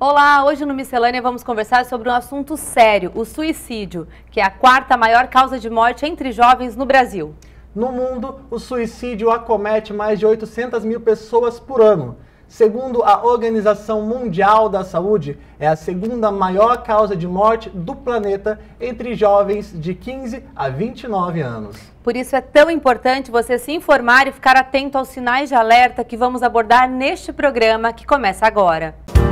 Olá, hoje no Miscelânea vamos conversar sobre um assunto sério, o suicídio, que é a quarta maior causa de morte entre jovens no Brasil. No mundo, o suicídio acomete mais de 800 mil pessoas por ano. Segundo a Organização Mundial da Saúde, é a segunda maior causa de morte do planeta entre jovens de 15 a 29 anos. Por isso é tão importante você se informar e ficar atento aos sinais de alerta que vamos abordar neste programa que começa agora. Você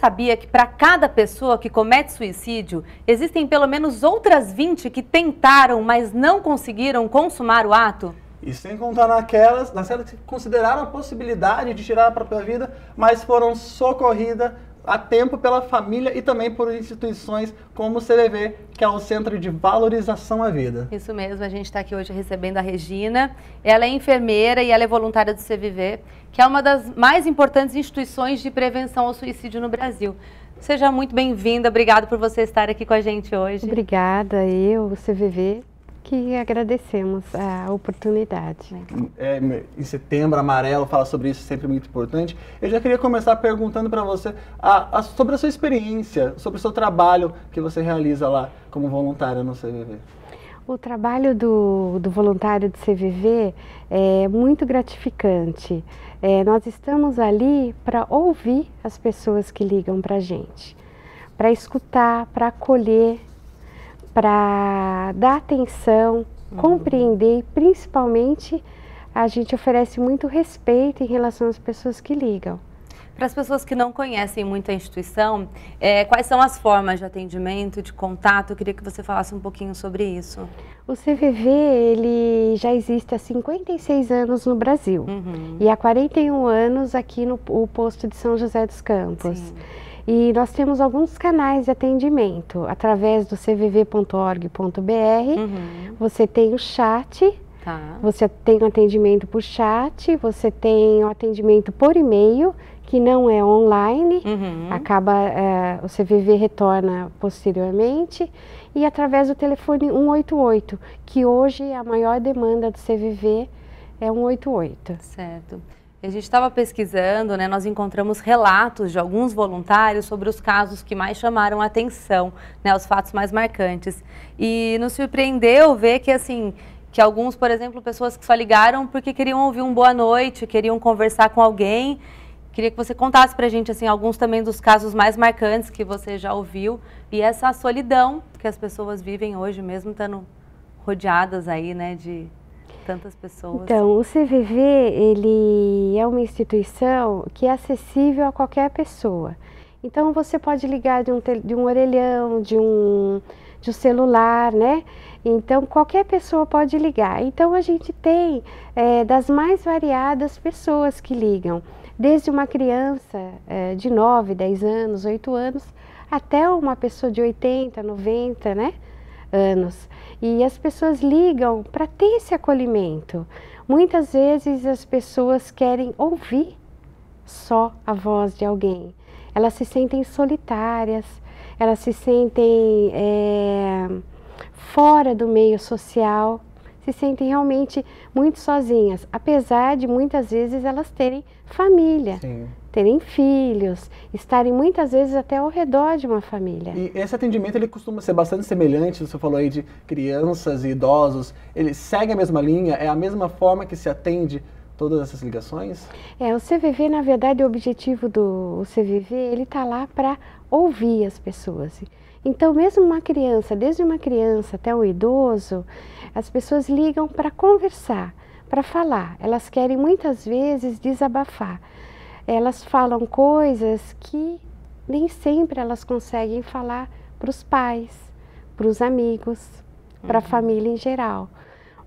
sabia que para cada pessoa que comete suicídio, existem pelo menos outras 20 que tentaram, mas não conseguiram consumar o ato? E sem contar naquelas, naquelas que consideraram a possibilidade de tirar a própria vida, mas foram socorridas a tempo pela família e também por instituições como o CVV, que é o Centro de Valorização à Vida. Isso mesmo, a gente está aqui hoje recebendo a Regina. Ela é enfermeira e ela é voluntária do CVV, que é uma das mais importantes instituições de prevenção ao suicídio no Brasil. Seja muito bem-vinda, obrigada por você estar aqui com a gente hoje. Obrigada, eu, o CVV, que agradecemos a oportunidade. É, em setembro, amarelo fala sobre isso, sempre muito importante. Eu já queria começar perguntando para você a, a, sobre a sua experiência, sobre o seu trabalho que você realiza lá como voluntária no CVV. O trabalho do, do voluntário do CVV é muito gratificante. É, nós estamos ali para ouvir as pessoas que ligam para a gente, para escutar, para acolher, para dar atenção, uhum. compreender e principalmente a gente oferece muito respeito em relação às pessoas que ligam. Para as pessoas que não conhecem muito a instituição, é, quais são as formas de atendimento, de contato? Eu queria que você falasse um pouquinho sobre isso. O CVV ele já existe há 56 anos no Brasil uhum. e há 41 anos aqui no posto de São José dos Campos. Sim. E nós temos alguns canais de atendimento através do cvv.org.br. Uhum. Você tem o chat, tá. você tem o atendimento por chat, você tem o atendimento por e-mail, que não é online, uhum. acaba é, o CVV retorna posteriormente, e através do telefone 188, que hoje é a maior demanda do CVV é 188. Certo. A gente estava pesquisando, né, nós encontramos relatos de alguns voluntários sobre os casos que mais chamaram a atenção, né, os fatos mais marcantes. E nos surpreendeu ver que, assim, que alguns, por exemplo, pessoas que só ligaram porque queriam ouvir um boa noite, queriam conversar com alguém. Queria que você contasse para a gente, assim, alguns também dos casos mais marcantes que você já ouviu e essa solidão que as pessoas vivem hoje, mesmo estando rodeadas aí, né, de tantas pessoas? Então, o CVV, ele é uma instituição que é acessível a qualquer pessoa. Então, você pode ligar de um, de um orelhão, de um, de um celular, né? Então, qualquer pessoa pode ligar. Então, a gente tem é, das mais variadas pessoas que ligam, desde uma criança é, de 9, 10 anos, 8 anos, até uma pessoa de 80, 90, né? anos. E as pessoas ligam para ter esse acolhimento. Muitas vezes as pessoas querem ouvir só a voz de alguém. Elas se sentem solitárias, elas se sentem é, fora do meio social, se sentem realmente muito sozinhas, apesar de muitas vezes elas terem família. Sim terem filhos, estarem muitas vezes até ao redor de uma família. E esse atendimento ele costuma ser bastante semelhante, você falou aí de crianças e idosos, ele segue a mesma linha, é a mesma forma que se atende todas essas ligações? É, o CVV, na verdade, o objetivo do CVV, ele está lá para ouvir as pessoas. Então, mesmo uma criança, desde uma criança até um idoso, as pessoas ligam para conversar, para falar. Elas querem muitas vezes desabafar elas falam coisas que nem sempre elas conseguem falar para os pais, para os amigos, para a uhum. família em geral.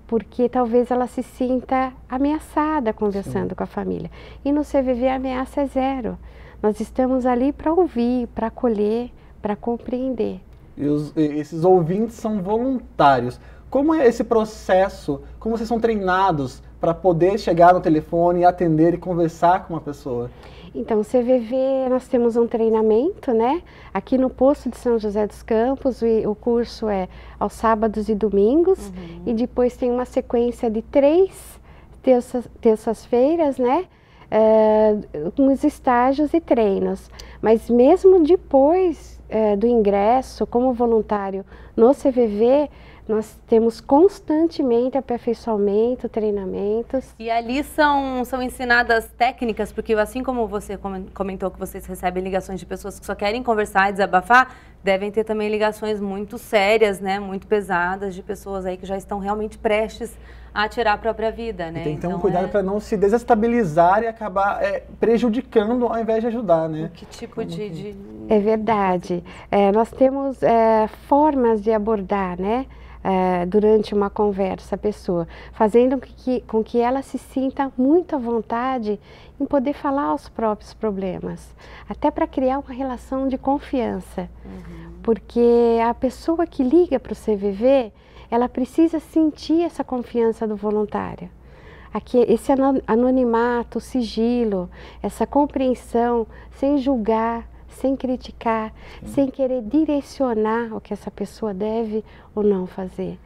Porque talvez ela se sinta ameaçada conversando Sim. com a família. E no CVV a ameaça é zero. Nós estamos ali para ouvir, para acolher, para compreender. E os, esses ouvintes são voluntários. Como é esse processo? Como vocês são treinados para poder chegar no telefone, atender e conversar com uma pessoa? Então, o CVV, nós temos um treinamento, né? Aqui no posto de São José dos Campos, o, o curso é aos sábados e domingos, uhum. e depois tem uma sequência de três terças-feiras, né? É, com os estágios e treinos. Mas mesmo depois é, do ingresso como voluntário no CVV, nós temos constantemente aperfeiçoamento, treinamentos. E ali são, são ensinadas técnicas, porque assim como você comentou que vocês recebem ligações de pessoas que só querem conversar e desabafar, devem ter também ligações muito sérias, né, muito pesadas, de pessoas aí que já estão realmente prestes a tirar a própria vida, né? E tem que ter então, um cuidado é... para não se desestabilizar e acabar é, prejudicando ao invés de ajudar, né? Que tipo de, de, É verdade. É, nós temos é, formas de abordar, né? é, durante uma conversa a pessoa, fazendo com que, com que ela se sinta muito à vontade em poder falar os próprios problemas, até para criar uma relação de confiança, uhum. porque a pessoa que liga para o CVV, ela precisa sentir essa confiança do voluntário. Aqui, esse anonimato, sigilo, essa compreensão, sem julgar, sem criticar, Sim. sem querer direcionar o que essa pessoa deve ou não fazer.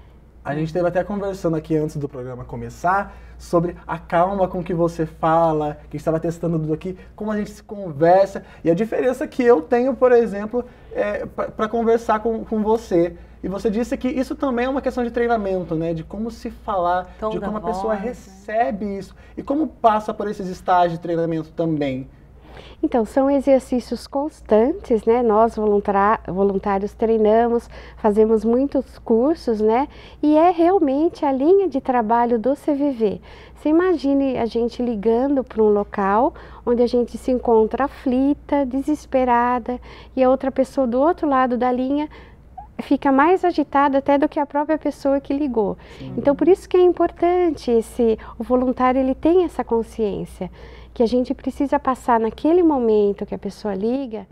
A gente esteve até conversando aqui antes do programa começar sobre a calma com que você fala, que estava testando tudo aqui, como a gente se conversa e a diferença que eu tenho, por exemplo, é, para conversar com, com você. E você disse que isso também é uma questão de treinamento, né? De como se falar, Tom de como a pessoa voz, né? recebe né? isso e como passa por esses estágios de treinamento também. Então, são exercícios constantes, né? Nós voluntários treinamos, fazemos muitos cursos, né? E é realmente a linha de trabalho do CVV. Você imagine a gente ligando para um local onde a gente se encontra aflita, desesperada, e a outra pessoa do outro lado da linha fica mais agitada até do que a própria pessoa que ligou. Sim. Então, por isso que é importante esse o voluntário ele tem essa consciência que a gente precisa passar naquele momento que a pessoa liga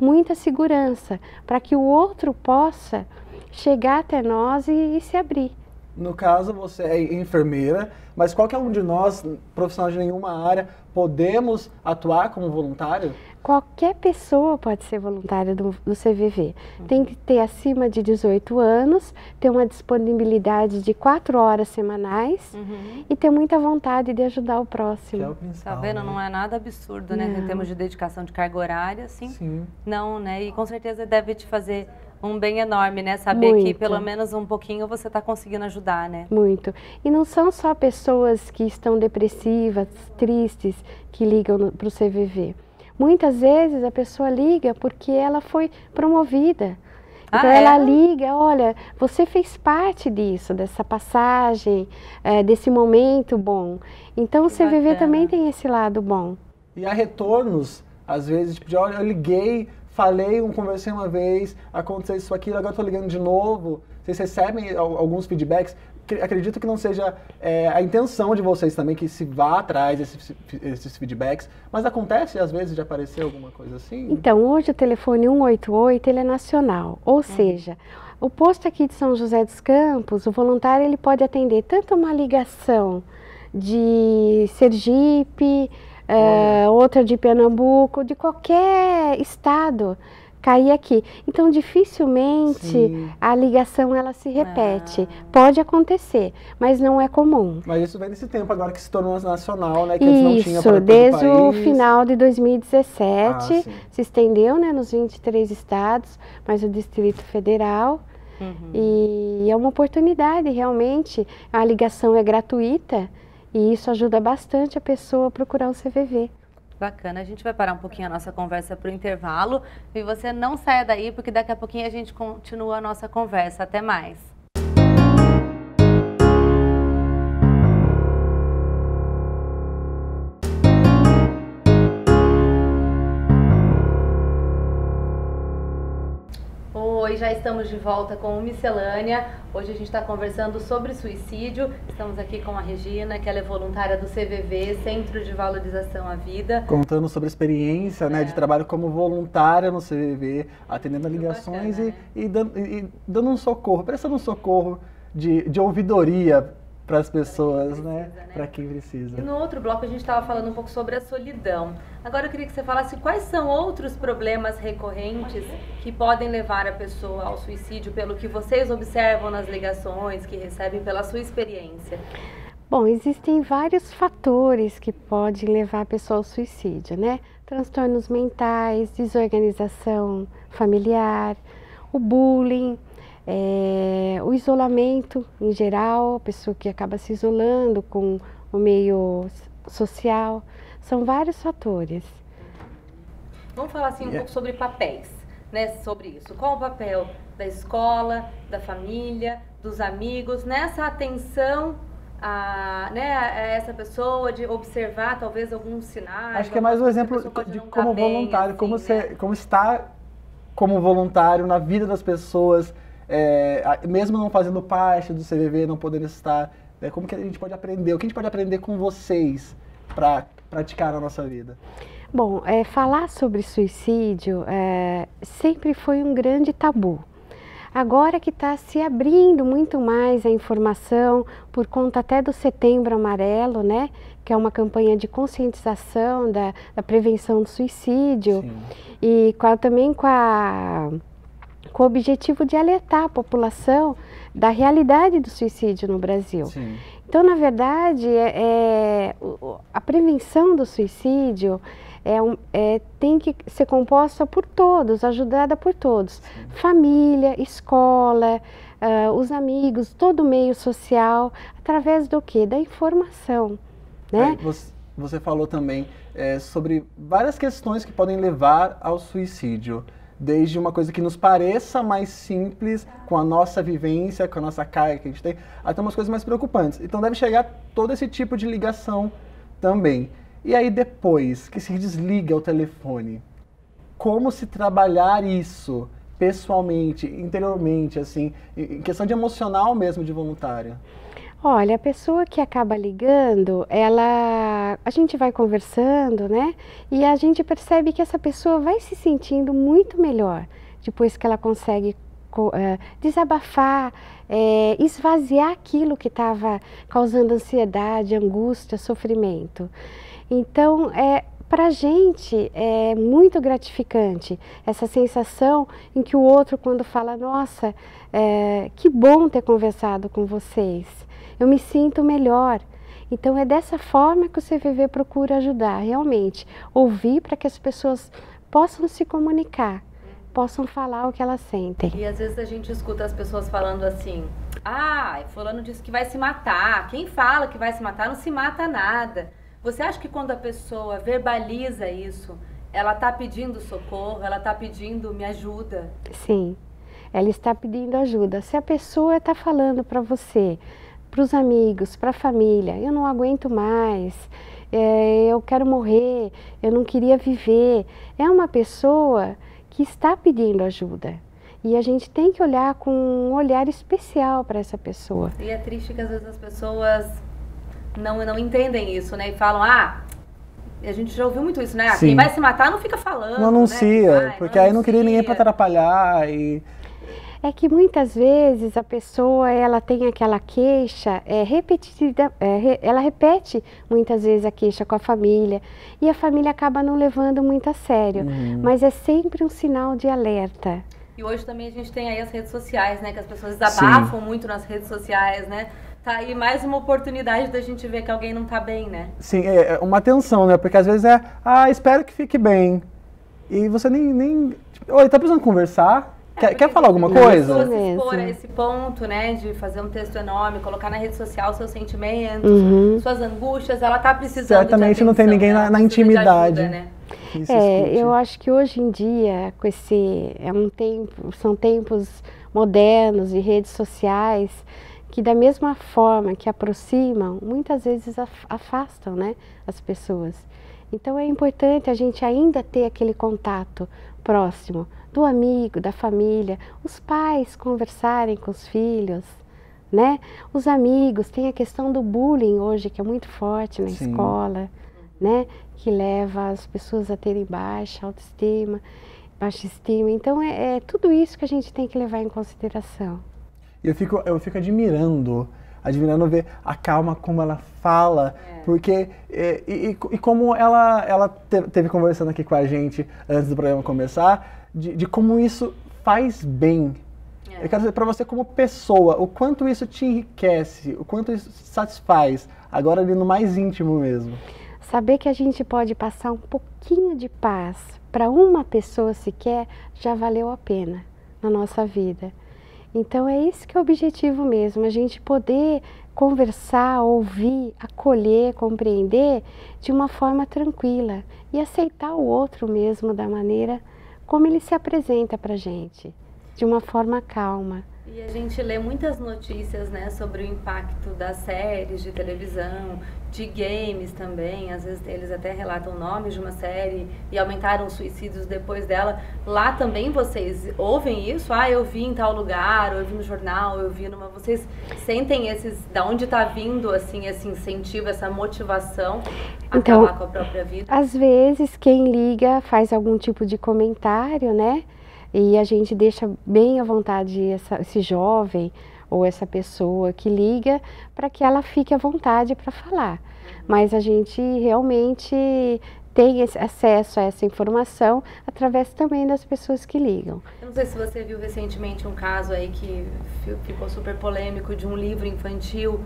muita segurança para que o outro possa chegar até nós e, e se abrir. No caso, você é enfermeira, mas qualquer um de nós, profissional de nenhuma área, podemos atuar como voluntário? Qualquer pessoa pode ser voluntária do, do CVV. Tem que ter acima de 18 anos, ter uma disponibilidade de 4 horas semanais uhum. e ter muita vontade de ajudar o próximo. É o tá vendo? Né? Não é nada absurdo, né? Não. Em termos de dedicação de carga horária, sim. Sim. Não, né? E com certeza deve te fazer um bem enorme, né? Saber Muito. que pelo menos um pouquinho você está conseguindo ajudar, né? Muito. E não são só pessoas que estão depressivas, tristes, que ligam para o CVV. Muitas vezes a pessoa liga porque ela foi promovida. Ah, então ah, ela é? liga, olha, você fez parte disso, dessa passagem, é, desse momento bom. Então que o CVV bacana. também tem esse lado bom. E há retornos, às vezes, tipo, de, olha, eu liguei, falei, um, conversei uma vez, aconteceu isso, aquilo, agora estou ligando de novo. Vocês recebem alguns feedbacks? Acredito que não seja é, a intenção de vocês também que se vá atrás desses, esses feedbacks, mas acontece às vezes de aparecer alguma coisa assim? Então, hoje o telefone 188 ele é nacional, ou hum. seja, o posto aqui de São José dos Campos, o voluntário ele pode atender tanto uma ligação de Sergipe, uh, outra de Pernambuco, de qualquer estado cair aqui. Então, dificilmente Sim. a ligação ela se repete. Ah. Pode acontecer, mas não é comum. Mas isso vem desse tempo agora que se tornou nacional, né? Que isso, não tinha para desde o final de 2017, ah, se estendeu né, nos 23 estados, mas o Distrito Federal. Uhum. E é uma oportunidade, realmente. A ligação é gratuita e isso ajuda bastante a pessoa a procurar o CVV. Bacana, a gente vai parar um pouquinho a nossa conversa para o intervalo e você não saia daí porque daqui a pouquinho a gente continua a nossa conversa. Até mais. Oi, já estamos de volta com o Miscelânea. Hoje a gente está conversando sobre suicídio. Estamos aqui com a Regina, que ela é voluntária do CVV, Centro de Valorização à Vida. Contando sobre a experiência né, é. de trabalho como voluntária no CVV, atendendo a ligações bacana, e, né? e, dando, e, dando, um socorro, prestando um socorro de, de ouvidoria para as pessoas, né? né? Para quem precisa. E no outro bloco a gente estava falando um pouco sobre a solidão. Agora eu queria que você falasse quais são outros problemas recorrentes que podem levar a pessoa ao suicídio, pelo que vocês observam nas ligações que recebem, pela sua experiência. Bom, existem vários fatores que podem levar a pessoa ao suicídio, né? Transtornos mentais, desorganização familiar, o bullying, é, o isolamento em geral, a pessoa que acaba se isolando com o meio social, são vários fatores. Vamos falar assim um yeah. pouco sobre papéis, né? Sobre isso. Qual o papel da escola, da família, dos amigos nessa atenção a, né, a essa pessoa de observar talvez alguns sinais? Acho que é mais um exemplo de como voluntário, assim, como, né? você, como estar como voluntário na vida das pessoas, é, mesmo não fazendo parte do CVV, não podendo estar, é, como que a gente pode aprender? O que a gente pode aprender com vocês para praticar na nossa vida? Bom, é, falar sobre suicídio é, sempre foi um grande tabu. Agora que está se abrindo muito mais a informação, por conta até do Setembro Amarelo, né? Que é uma campanha de conscientização da, da prevenção do suicídio. Sim. E com também com a com o objetivo de alertar a população da realidade do suicídio no Brasil. Sim. Então, na verdade, é, é, a prevenção do suicídio é, é, tem que ser composta por todos, ajudada por todos. Sim. Família, escola, uh, os amigos, todo o meio social, através do que? Da informação. Né? Você, você, falou também é, sobre várias questões que podem levar ao suicídio desde uma coisa que nos pareça mais simples com a nossa vivência, com a nossa carga que a gente tem, até umas coisas mais preocupantes. Então deve chegar todo esse tipo de ligação também. E aí depois que se desliga o telefone, como se trabalhar isso pessoalmente, interiormente, assim, em questão de emocional mesmo de voluntário? Olha, a pessoa que acaba ligando, ela, a gente vai conversando, né? E a gente percebe que essa pessoa vai se sentindo muito melhor depois que ela consegue uh, desabafar, é, esvaziar aquilo que estava causando ansiedade, angústia, sofrimento. Então, é, para a gente é muito gratificante essa sensação em que o outro, quando fala, nossa, é, que bom ter conversado com vocês eu me sinto melhor. Então é dessa forma que o CVV procura ajudar, realmente, ouvir para que as pessoas possam se comunicar, possam falar o que elas sentem. E às vezes a gente escuta as pessoas falando assim: "Ah, fulano disse que vai se matar. Quem fala que vai se matar não se mata nada". Você acha que quando a pessoa verbaliza isso, ela está pedindo socorro, ela está pedindo me ajuda? Sim. Ela está pedindo ajuda. Se a pessoa está falando para você, para os amigos, para a família. Eu não aguento mais, é, eu quero morrer, eu não queria viver. É uma pessoa que está pedindo ajuda. E a gente tem que olhar com um olhar especial para essa pessoa. E é triste que às vezes as pessoas não, não entendem isso, né? E falam, ah, a gente já ouviu muito isso, né? Ah, quem vai se matar não fica falando. Não anuncia, né? porque não aí anuncia. não queria ninguém para atrapalhar e é que muitas vezes a pessoa ela tem aquela queixa é, repetida, é, ela repete muitas vezes a queixa com a família e a família acaba não levando muito a sério, uhum. mas é sempre um sinal de alerta. E hoje também a gente tem aí as redes sociais, né, que as pessoas desabafam Sim. muito nas redes sociais, né? Tá aí mais uma oportunidade da gente ver que alguém não tá bem, né? Sim, é, é uma atenção, né? Porque às vezes é, ah, espero que fique bem. E você nem, nem tipo, oi, tá precisando conversar? Quer, quer falar alguma coisa? Se expor a esse ponto, né, de fazer um texto enorme, colocar na rede social seus sentimentos, uhum. suas angústias, ela está precisando Certamente atenção, não tem ninguém na, na intimidade. Ajuda, né? É, eu acho que hoje em dia, com esse é um tempo, são tempos modernos de redes sociais que da mesma forma que aproximam, muitas vezes afastam, né, as pessoas. Então é importante a gente ainda ter aquele contato próximo do amigo, da família, os pais conversarem com os filhos, né? Os amigos, tem a questão do bullying hoje que é muito forte na Sim. escola, né? Que leva as pessoas a terem baixa autoestima, baixa estima. Então é, é tudo isso que a gente tem que levar em consideração. Eu fico, eu fico admirando admirando ver a calma como ela fala, é. porque é, e, e, como ela, ela teve conversando aqui com a gente antes do programa começar, de, de como isso faz bem. É. Eu quero dizer para você como pessoa, o quanto isso te enriquece, o quanto isso satisfaz, agora ali no mais íntimo mesmo. Saber que a gente pode passar um pouquinho de paz para uma pessoa sequer já valeu a pena na nossa vida. Então é esse que é o objetivo mesmo, a gente poder conversar, ouvir, acolher, compreender de uma forma tranquila e aceitar o outro mesmo da maneira como ele se apresenta para gente, de uma forma calma. E a gente lê muitas notícias né, sobre o impacto das séries de televisão, de games também. Às vezes eles até relatam nomes de uma série e aumentaram os suicídios depois dela. Lá também vocês ouvem isso? Ah, eu vi em tal lugar, eu vi no jornal, eu vi numa. Vocês sentem esses. Da onde está vindo assim, esse incentivo, essa motivação a então, acabar com a própria vida? Às vezes quem liga faz algum tipo de comentário, né? E a gente deixa bem à vontade essa, esse jovem ou essa pessoa que liga para que ela fique à vontade para falar. Mas a gente realmente tem acesso a essa informação através também das pessoas que ligam. Eu não sei se você viu recentemente um caso aí que ficou super polêmico de um livro infantil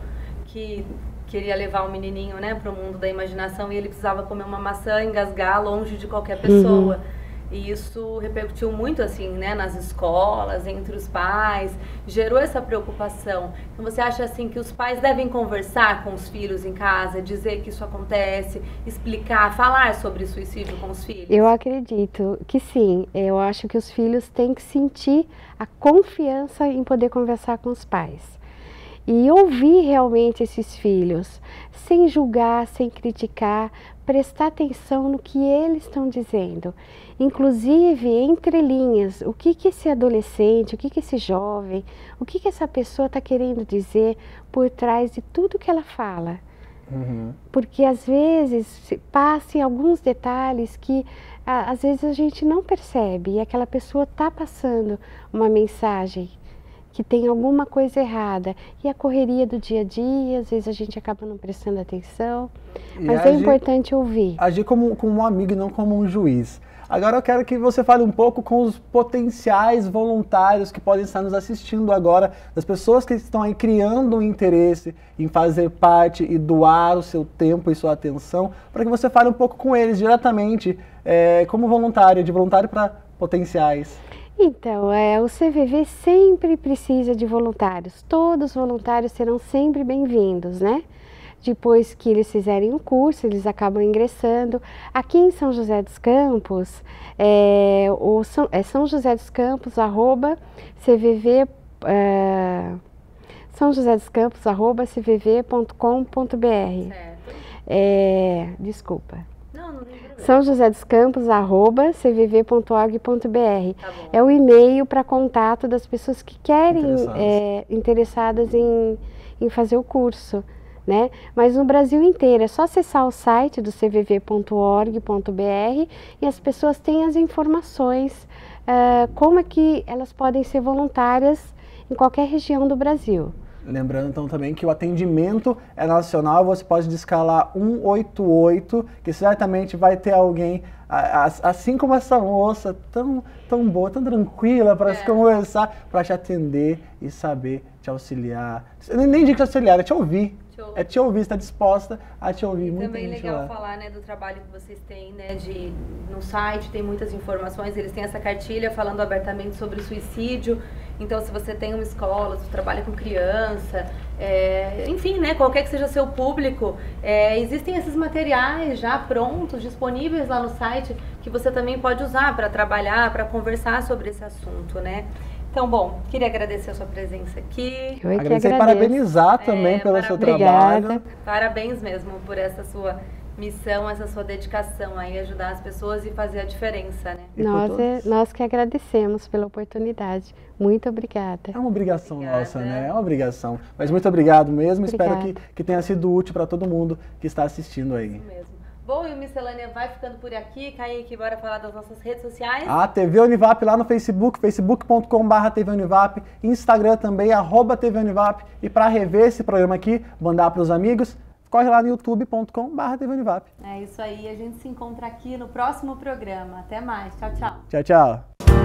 que queria levar o menininho né, para o mundo da imaginação e ele precisava comer uma maçã, engasgar longe de qualquer pessoa. Uhum. E isso repercutiu muito assim, né, nas escolas, entre os pais, gerou essa preocupação. Então você acha assim que os pais devem conversar com os filhos em casa, dizer que isso acontece, explicar, falar sobre suicídio com os filhos? Eu acredito que sim. Eu acho que os filhos têm que sentir a confiança em poder conversar com os pais e ouvir realmente esses filhos, sem julgar, sem criticar, prestar atenção no que eles estão dizendo. Inclusive, entre linhas, o que, que esse adolescente, o que, que esse jovem, o que, que essa pessoa está querendo dizer por trás de tudo que ela fala. Uhum. Porque às vezes passam alguns detalhes que às vezes a gente não percebe e aquela pessoa está passando uma mensagem que tem alguma coisa errada. E a correria do dia a dia, às vezes a gente acaba não prestando atenção. E mas é agir, é importante ouvir. Agir como, como um amigo e não como um juiz. Agora eu quero que você fale um pouco com os potenciais voluntários que podem estar nos assistindo agora, das pessoas que estão aí criando um interesse em fazer parte e doar o seu tempo e sua atenção, para que você fale um pouco com eles diretamente, é, como voluntário, de voluntário para potenciais. Então, é, o CVV sempre precisa de voluntários. Todos os voluntários serão sempre bem-vindos, né? Depois que eles fizerem o curso, eles acabam ingressando. Aqui em São José dos Campos, é, o São, é São José dos Campos, arroba, CVV, é, São José dos Campos, arroba, cvv.com.br. É, desculpa. Não, não tem são José dos Campos, arroba cvv.org.br. Tá é o e-mail para contato das pessoas que querem, interessadas, é, interessadas em, em fazer o curso. Né? Mas no Brasil inteiro, é só acessar o site do cvv.org.br e as pessoas têm as informações, uh, como é que elas podem ser voluntárias em qualquer região do Brasil. Lembrando então também que o atendimento é nacional, você pode descalar 188, que certamente vai ter alguém, assim como essa moça, tão, tão boa, tão tranquila para é. se conversar, para te atender e saber te auxiliar. Nem digo te auxiliar, é te ouvir te ouvir. É te ouvir, está disposta a te ouvir. muito também legal lá. falar né, do trabalho que vocês têm, né? De, no site tem muitas informações, eles têm essa cartilha falando abertamente sobre suicídio. Então, se você tem uma escola, se você trabalha com criança, é, enfim, né, qualquer que seja seu público, é, existem esses materiais já prontos, disponíveis lá no site, que você também pode usar para trabalhar, para conversar sobre esse assunto, né? Então, bom, queria agradecer a sua presença aqui. Eu é agradecer e parabenizar também é, pelo seu trabalho. Parabéns mesmo por essa sua missão, essa sua dedicação aí, ajudar as pessoas e fazer a diferença, né? Nós, é, nós que agradecemos pela oportunidade. Muito obrigada. É uma obrigação obrigada. nossa, né? É uma obrigação. Mas muito obrigado mesmo. Obrigada. Espero que, que tenha sido útil para todo mundo que está assistindo aí. Isso mesmo. Bom, e o Miscelânea vai ficando por aqui. Kaique, bora falar das nossas redes sociais? A TV Univap lá no Facebook, facebook.com.br TV Univap, Instagram também, arroba TV Univap. E para rever esse programa aqui, mandar para os amigos, corre lá no youtube.com.br TV Univap. É isso aí, a gente se encontra aqui no próximo programa. Até mais, tchau, tchau. Tchau, tchau.